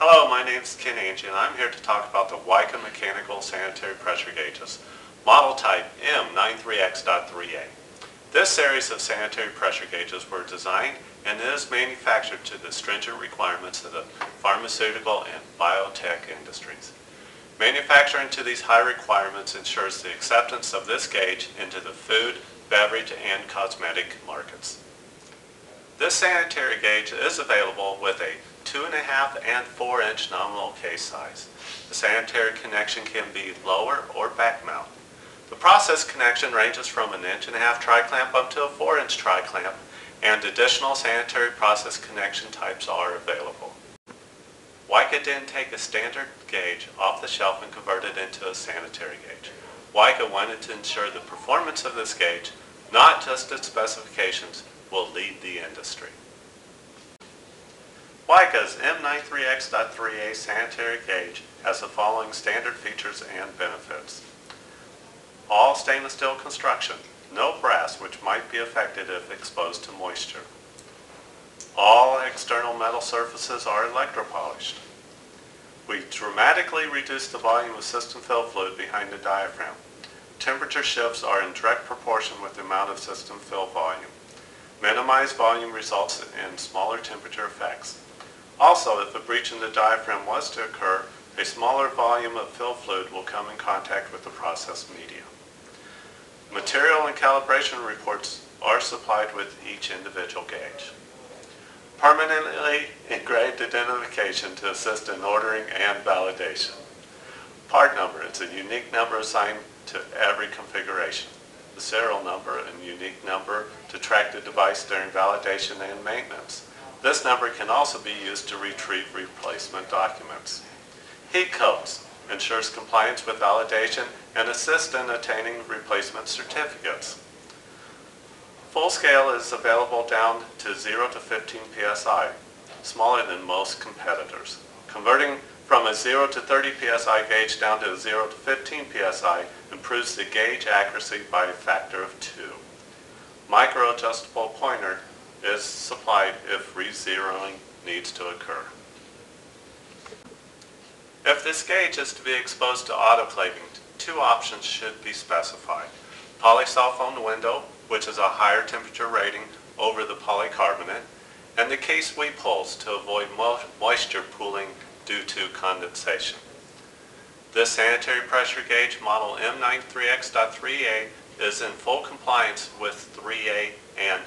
Hello, my name is Ken Angi, and I'm here to talk about the WIKA Mechanical Sanitary Pressure Gauges, model type M93X.3A. This series of sanitary pressure gauges were designed and is manufactured to the stringent requirements of the pharmaceutical and biotech industries. Manufacturing to these high requirements ensures the acceptance of this gauge into the food, beverage, and cosmetic markets. This sanitary gauge is available with a 2.5 and 4 inch nominal case size. The sanitary connection can be lower or back mount. The process connection ranges from an inch and a half tri-clamp up to a 4 inch tri-clamp and additional sanitary process connection types are available. WIKA didn't take a standard gauge off the shelf and convert it into a sanitary gauge. WIKA wanted to ensure the performance of this gauge, not just its specifications, will lead the industry. WIKA's M93X.3A sanitary gauge has the following standard features and benefits. All stainless steel construction, no brass which might be affected if exposed to moisture. All external metal surfaces are electropolished. We dramatically reduce the volume of system fill fluid behind the diaphragm. Temperature shifts are in direct proportion with the amount of system fill volume. Minimized volume results in smaller temperature effects. Also, if a breach in the diaphragm was to occur, a smaller volume of fill fluid will come in contact with the process media. Material and calibration reports are supplied with each individual gauge. Permanently engraved identification to assist in ordering and validation. Part number is a unique number assigned to every configuration. The serial number and unique number to track the device during validation and maintenance. This number can also be used to retrieve replacement documents. Heat codes ensures compliance with validation and assists in attaining replacement certificates. Full scale is available down to 0 to 15 psi, smaller than most competitors. Converting from a 0 to 30 psi gauge down to a 0 to 15 psi improves the gauge accuracy by a factor of 2. Micro adjustable pointer is supplied if re-zeroing needs to occur. If this gauge is to be exposed to autoclaving, two options should be specified. Polysulfone window, which is a higher temperature rating over the polycarbonate, and the case sweep holes to avoid mo moisture pooling due to condensation. This sanitary pressure gauge model M93X.3A is in full compliance with 3A and